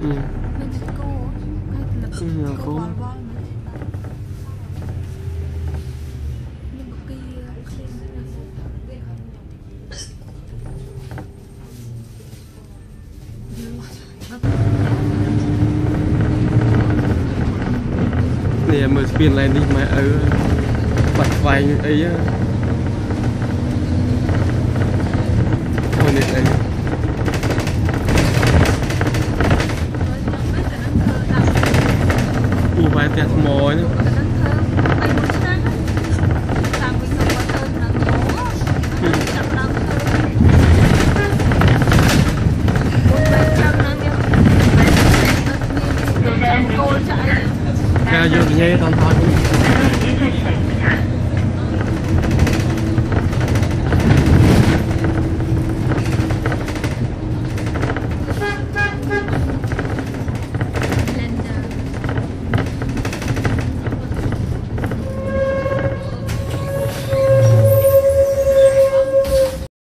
ừ. Xin nhờ cô. Nè, mà spin lên đi mà ừ. ở bạch vàng ấy á. បែរផ្ទះថ្មនេះការយកញ៉េតាមថត